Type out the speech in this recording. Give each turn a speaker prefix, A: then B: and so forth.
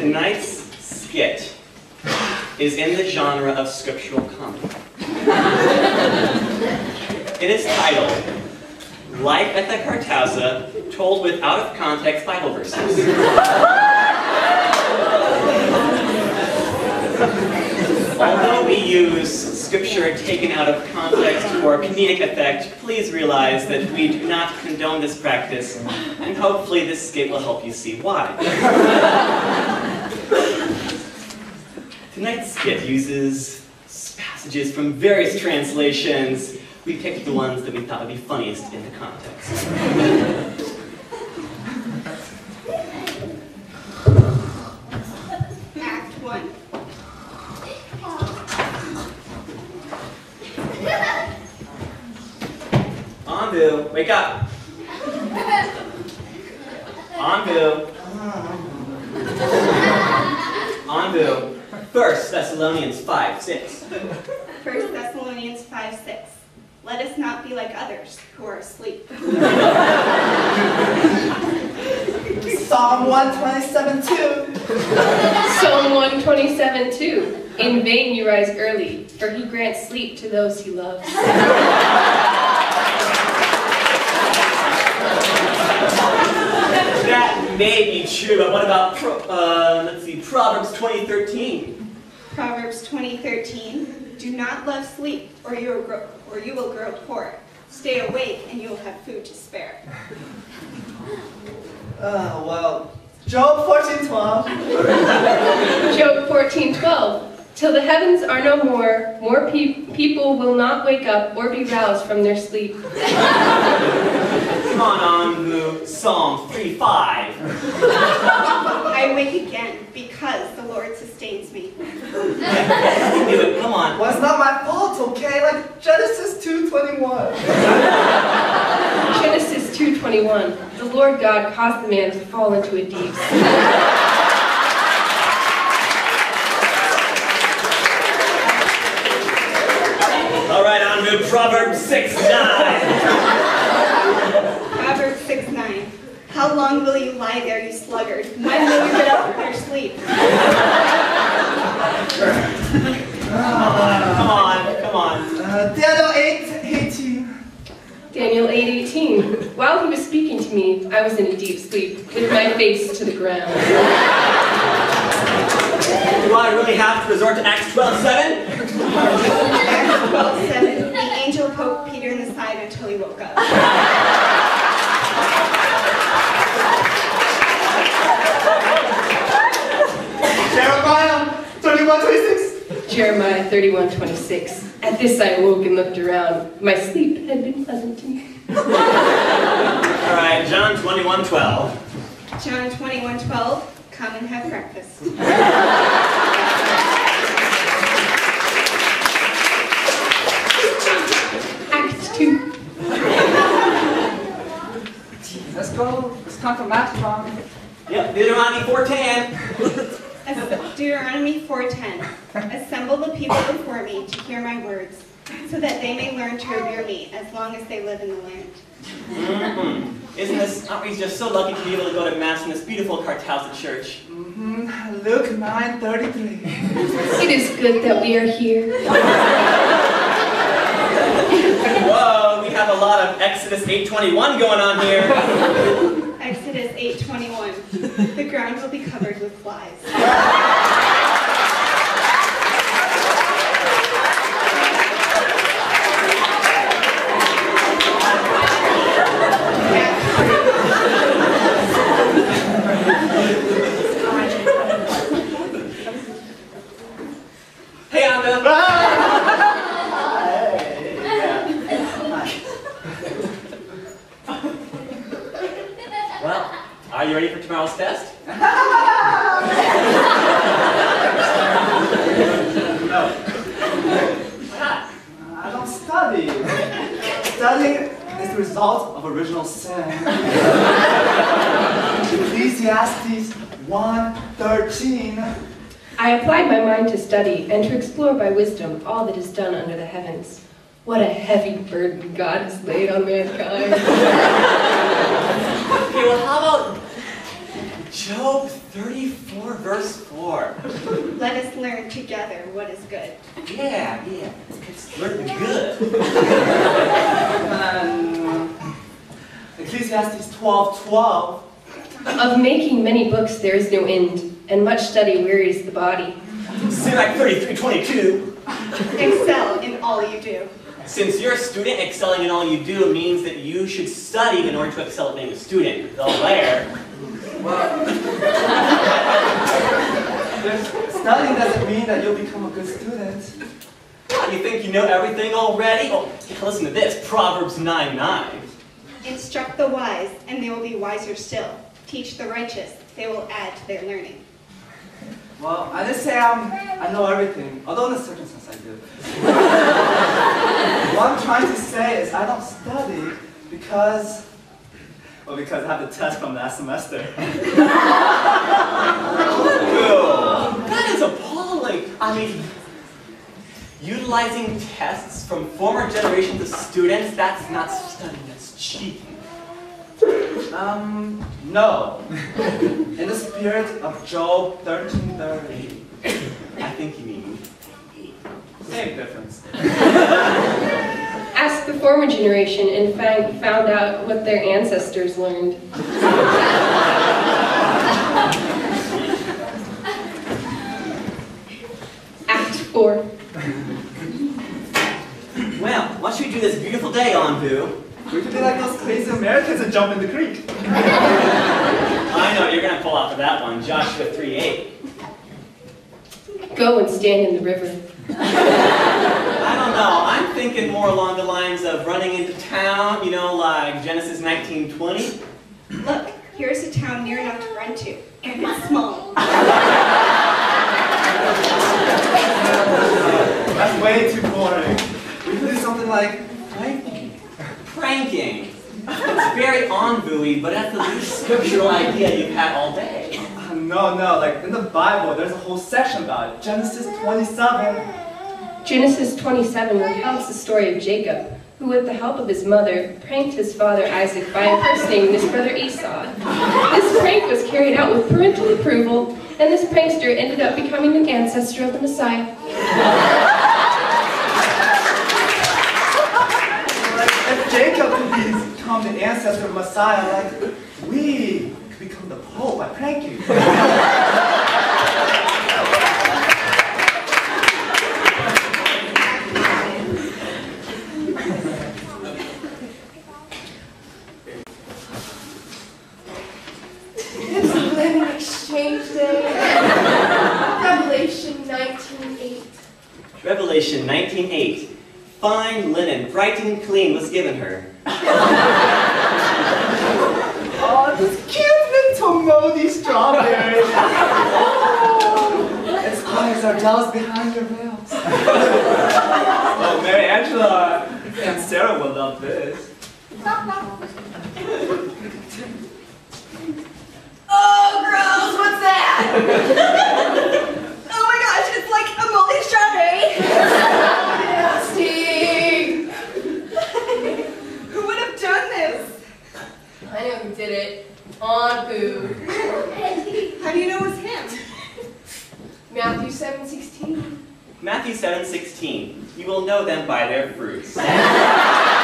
A: Tonight's skit is in the genre of scriptural comedy. It is titled Life at the Kartause, told with out-of-context Bible verses. Although we use scripture taken out of context for comedic effect, please realize that we do not condone this practice, and hopefully this skit will help you see why. Tonight's skit uses passages from various translations. We picked the ones that we thought would be funniest in the context.
B: Act one.
A: Anbu, wake up. Anbu. Anbu. First Thessalonians 5, 6.
B: 1 Thessalonians 5 6. Let us not be like others who are asleep.
C: Psalm 127 2.
D: Psalm 127 2. In vain you rise early, for he grants sleep to those he loves.
A: That may be true, but what about, Pro- uh, let's see, Proverbs 20, 13?
B: Proverbs 20 13. Do not love sleep, or you will grow, or you will grow poor. Stay awake, and you will have food to spare.
C: Uh, well, Job 14:12.
D: Job 14:12. Till the heavens are no more, more pe- people will not wake up or be roused from their sleep.
A: Come on, Anbu. Psalm 3, 5.
B: I wake again because the Lord sustains me.
A: You can do it, come on.
C: Well, it's not my fault, okay? Like Genesis 2.21.
D: Genesis 2:21. The Lord God caused the man to fall into a deep sleep.
A: All right, Anbu. Proverbs 6, 9.
B: Proverbs 6 9. How long will you lie there, you sluggard? When will you get up from your sleep?
A: Come on, come on.
C: Uh, Daniel 8 18.
D: Daniel 8:18. While he was speaking to me, I was in a deep sleep, with my face to the ground.
A: Do I really have to resort to Acts 12, 7?
B: Acts 12 7. The angel poked Peter in the side until he woke up.
C: Jeremiah 31 26.
D: Jeremiah 31:26. At this I awoke and looked around. My sleep had been pleasant to me.
A: All right, John 21, 12.
B: John 21 12. Come and have breakfast.
D: Acts 2.
E: Let's go. It's time for math, Mom.
A: Yep, Deuteronomy 4.10.
B: Deuteronomy 4:10. Assemble the people before me to hear my words, so that they may learn to revere me as long as they live in the land.
A: Mhm. Isn't this, aren't we just so lucky to be able to go to Mass in this beautiful Kartause church?
C: Mm-hmm. Luke 9 33.
D: It is good that we are here.
A: Whoa, we have a lot of Exodus 8.21 going on here.
B: Exodus 8:21. The ground will be covered with flies.
A: Hey, Anda. Well, are you ready for tomorrow's test? no. Why not?
C: I don't study. Studying is the result of original sin. Ecclesiastes 1:13.
D: I applied my mind to study and to explore by wisdom all that is done under the heavens. What a heavy burden God has laid on mankind.
A: Okay, well, how about Job 34, verse 4.
B: Let us learn together what is good.
A: Yeah, yeah. It's learning good.
C: And Ecclesiastes 12, 12.
D: Of making many books there is no end, and much study wearies the body.
A: Sirach 33, 22.
B: Excel in all you do.
A: Since you're a student, excelling in all you do means that you should study in order to excel at being a student. Though where?
C: Well, studying doesn't mean that you'll become a good student.
A: What, you think you know everything already? Oh, listen to this. Proverbs 9, 9.
B: Instruct the wise, and they will be wiser still. Teach the righteous, they will add to their learning.
C: Well, I didn't say I'm, I know everything, although in a certain sense I do. what I'm trying to say is I don't study because, well, because I have the test from last semester.
A: That is appalling. I mean, utilizing tests from former generations of students, that's not studying, that's cheating.
C: Um, no. In the spirit of Job 1330.
A: I think you mean
C: Same difference.
D: Ask the former generation and find, found out what their ancestors learned. Act 4.
A: Well, what should we do this beautiful day on, Boo?
C: We could be like those crazy Americans and jump in the creek.
A: I know you're gonna pull out for that one, Joshua 3 8.
D: Go and stand in the river.
A: I don't know. I'm thinking more along the lines of running into town, you know, like Genesis 19:20.
B: Look, here's a town near enough to run to, and it's small.
C: That's way too boring. We could do something like pranking.
A: Pranking. It's very envy, but that's the least scriptural idea you've had all day.
C: Uh, No, no, like in the Bible, there's a whole section about it. Genesis 27.
D: Genesis 27 recounts the story of Jacob, who, with the help of his mother, pranked his father Isaac by impersonating his brother Esau. This prank was carried out with parental approval, and this prankster ended up becoming an ancestor of the Messiah.
C: Like, if Jacob become the ancestor of Messiah, like, we could become the Pope by pranking.
F: It's Linen Exchange Day. Revelation 19:8.
A: Revelation 19:8. Fine linen, bright and clean, was given her.
C: Oh, this cute little moldy strawberry. oh, its eyes are jealous behind your veils. oh, Mary Angela and Sarah will love this.
F: Oh, gross! What's that? oh my gosh, it's like a moldy strawberry. Nasty. Who would have done this?
D: I know who did it. On Boo.
F: How do you know it was him?
D: Matthew 7:16.
A: Matthew 7:16. You will know them by their fruits.